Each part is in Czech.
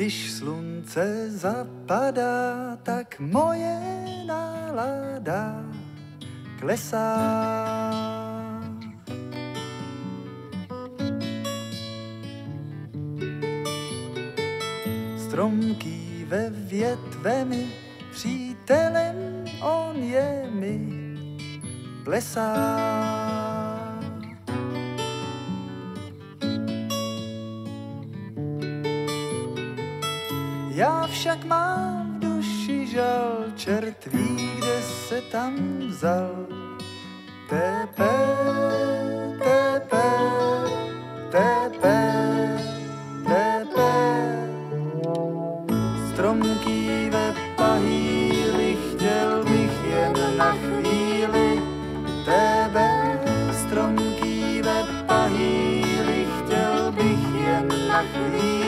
Když slunce zapadá, tak moje nálada klesá. Stromký ve větvemi, přítelem on je mi plesá. Já však mám v duši žal, čert ví, kde se tam vzal. Tepe, tepe, tepe, tepe. Stromký ve pahýli, chtěl bych jen na chvíli tebe. Stromký ve pahýli, chtěl bych jen na chvíli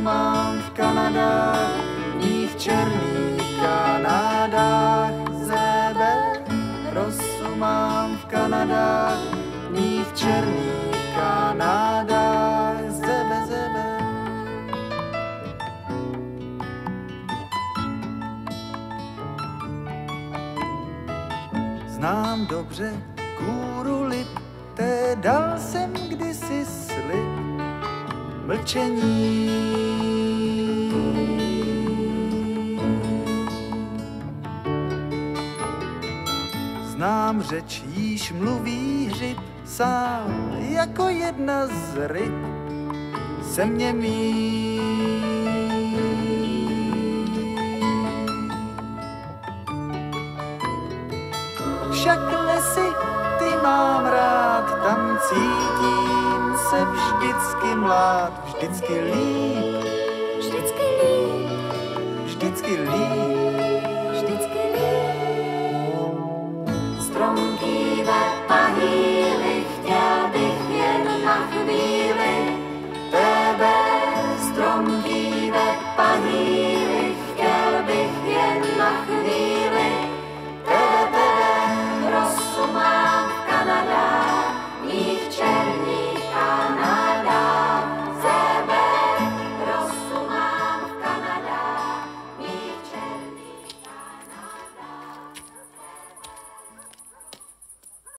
mám v Kanadách, mých černých Kanadách. Zebe, rosu mám v Kanadách, mých černých Kanadách. Zebe, zebe. Znám dobře kůru lip, té dal jsem mlčení. Znám řeč, jíž mluví hřib, sám jako jedna z ryb se mě mí. Však lesy ty mám rád, tam cítím mlád, vždycky líp. Vždycky líp. Vždycky líp. Vždycky líp. Stromky ve pahý.